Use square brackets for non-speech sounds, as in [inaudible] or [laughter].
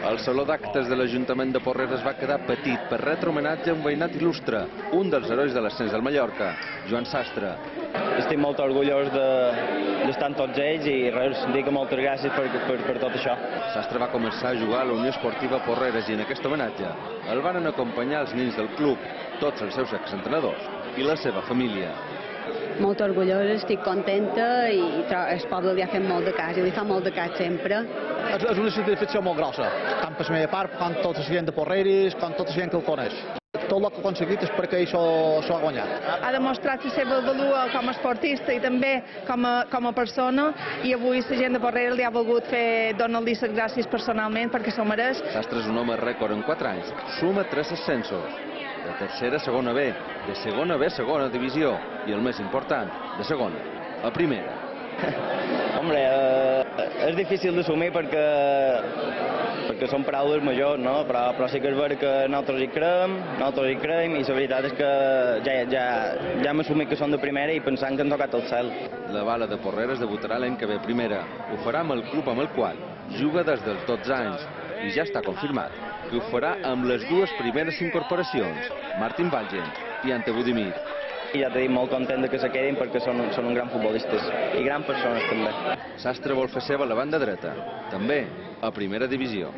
El Saló d'Actes de l'Ajuntament de Porreres va quedar petit per retre homenatge a un veïnat il·lustre, un dels herois de l'ascens del Mallorca, Joan Sastre. Estic molt orgullós d'estar de, amb tots ells i res, que moltes gràcies per, per, per tot això. Sastre va començar a jugar a la Unió Esportiva Porreres i en aquest homenatge el van acompanyar els nins del club, tots els seus exentrenadors i la seva família. Molt orgullosa, estic contenta i el poble li ha fet molt de cas i li fa molt de cas sempre. És, és una satisfacció molt grossa, tant per la meva part, com tota la gent de Porreres, com tota la gent que el coneix. Tot el que ha aconseguit és perquè ell s'ho ha guanyat. Ha demostrat la seva valua com a esportista i també com a, com a persona i avui la gent de Porreres li ha volgut fer donar-li les gràcies personalment perquè s'ho mereix. Sastre és un home rècord en 4 anys, suma 3 ascensos, de tercera a segona B, de segona B a segona divisió i el més important, de segona a primera. [laughs] Hombre, eh, és difícil d'assumir perquè perquè són paraules majors, no? però, però sí que és vera que nosaltres hi creiem, nosaltres hi creiem i la veritat és que ja, ja, ja hem assumit que són de primera i pensant que han tocat el cel. La bala de Porreres debutarà l'any que ve primera. Ho farà amb el club amb el qual juga des dels 12 anys i ja està confirmat que ho farà amb les dues primeres incorporacions, Martin Valgen i Ante Budimir. I ja t'he dit molt content que se quedin perquè són, són un gran futbolistes i gran persones també. Sastre vol fer seva la banda dreta, també a primera divisió.